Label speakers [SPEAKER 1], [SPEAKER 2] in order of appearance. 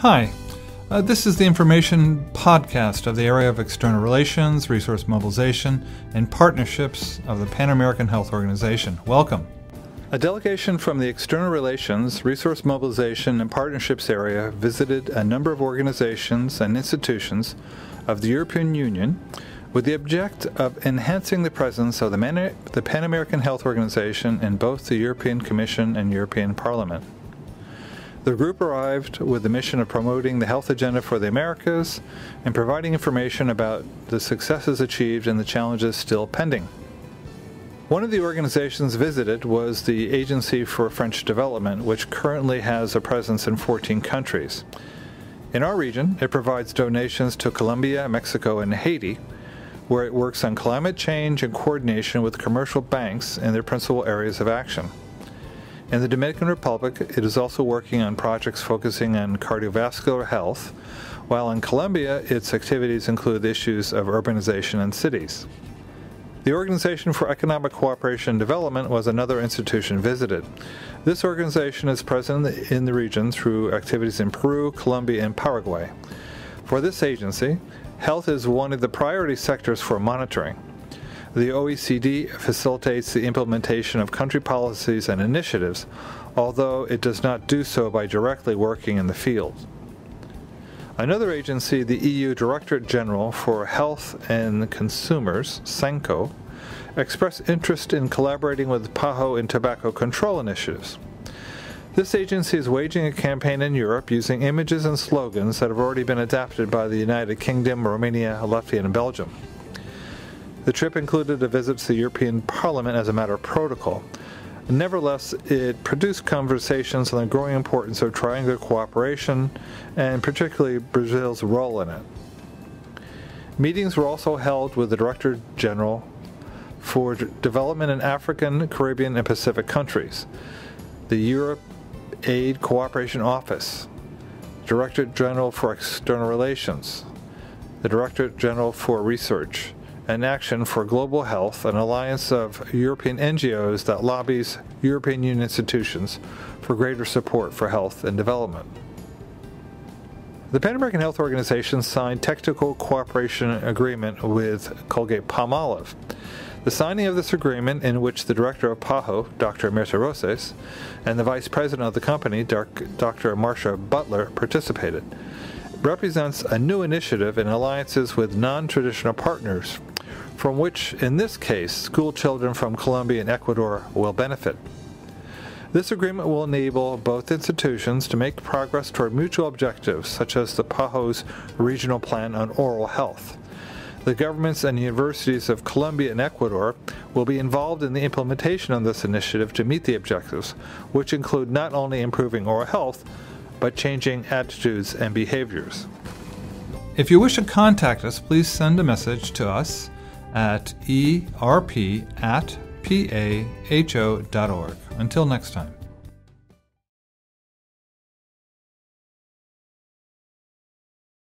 [SPEAKER 1] Hi, uh, this is the information podcast of the area of external relations, resource mobilization, and partnerships of the Pan American Health Organization. Welcome. A delegation from the External Relations, Resource Mobilization, and Partnerships area visited a number of organizations and institutions of the European Union with the object of enhancing the presence of the, Man- the Pan American Health Organization in both the European Commission and European Parliament. The group arrived with the mission of promoting the health agenda for the Americas and providing information about the successes achieved and the challenges still pending. One of the organizations visited was the Agency for French Development, which currently has a presence in 14 countries. In our region, it provides donations to Colombia, Mexico, and Haiti, where it works on climate change and coordination with commercial banks in their principal areas of action. In the Dominican Republic, it is also working on projects focusing on cardiovascular health, while in Colombia, its activities include issues of urbanization and cities. The Organization for Economic Cooperation and Development was another institution visited. This organization is present in the region through activities in Peru, Colombia, and Paraguay. For this agency, health is one of the priority sectors for monitoring. The OECD facilitates the implementation of country policies and initiatives, although it does not do so by directly working in the field. Another agency, the EU Directorate General for Health and Consumers, SANCO, expressed interest in collaborating with PAHO in tobacco control initiatives. This agency is waging a campaign in Europe using images and slogans that have already been adapted by the United Kingdom, Romania, Latvia, and Belgium. The trip included a visit to the European Parliament as a matter of protocol. Nevertheless, it produced conversations on the growing importance of triangular cooperation and particularly Brazil's role in it. Meetings were also held with the Director General for Development in African, Caribbean, and Pacific countries, the Europe Aid Cooperation Office, Director General for External Relations, the Director General for Research, and Action for Global Health, an alliance of European NGOs that lobbies European Union institutions for greater support for health and development. The Pan American Health Organization signed technical cooperation agreement with Colgate Palmolive. The signing of this agreement, in which the director of PAHO, Dr. Mirta Roses, and the vice president of the company, Dr. Marsha Butler, participated, represents a new initiative in alliances with non traditional partners from which, in this case, school children from Colombia and Ecuador will benefit. This agreement will enable both institutions to make progress toward mutual objectives, such as the PAHO's regional plan on oral health. The governments and universities of Colombia and Ecuador will be involved in the implementation of this initiative to meet the objectives, which include not only improving oral health, but changing attitudes and behaviors. If you wish to contact us, please send a message to us at erp at paho.org. Until next time.